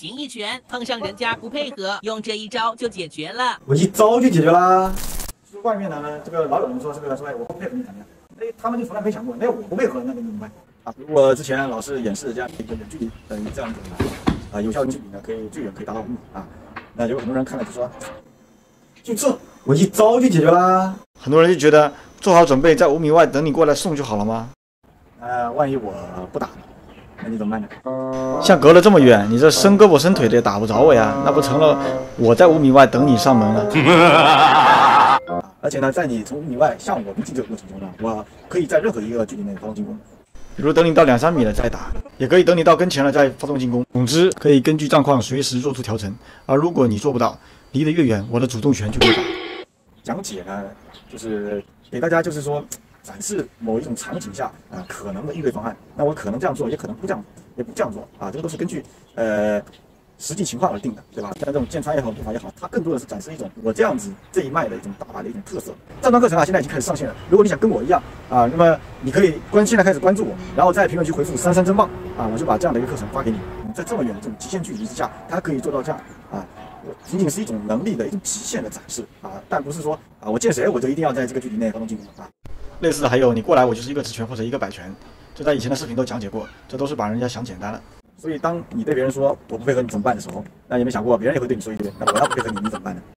形意拳碰上人家不配合，用这一招就解决了。我一招就解决啦。是外面的呢，这个老有人说这个说哎我不配合你怎么样？哎，他们就从来没想过，那我不配合那个怎么办？啊，如果之前老是演示这样一个远距离等于这样子啊，有效距离呢可以最远可以达到五米啊，那有很多人看了就说，就这我一招就解决啦。很多人就觉得做好准备，在五米外等你过来送就好了吗？呃，万一我不打呢？那你怎么办呢？像隔了这么远，你这伸胳膊伸腿的也打不着我呀，那不成了我在五米外等你上门了？而且呢，在你从五米外向我逼近这个过程中呢，我可以在任何一个距离内发动进攻。比如等你到两三米了再打，也可以等你到跟前了再发动进攻。总之，可以根据战况随时做出调整。而如果你做不到，离得越远，我的主动权就越大。讲解呢，就是给大家就是说展示某一种场景下啊可能的应对方案。那我可能这样做，也可能不这样，也不这样做啊，这个都是根据呃实际情况而定的，对吧？像这种剑穿也好，步伐也好，它更多的是展示一种我这样子这一脉的一种打法的一种特色。这堂课程啊，现在已经开始上线了。如果你想跟我一样啊，那么你可以关现在开始关注我，然后在评论区回复“三三真棒”啊，我就把这样的一个课程发给你。在这么远的这种极限距离之下，它可以做到这样啊。仅仅是一种能力的一种极限的展示啊，但不是说啊，我见谁我就一定要在这个距离内发动进攻啊。类似的还有，你过来我就是一个直拳或者一个摆拳，这在以前的视频都讲解过，这都是把人家想简单了。所以当你对别人说我不配合你怎么办的时候，那有没有想过别人也会对你说一句，那我要不配合你你怎么办呢？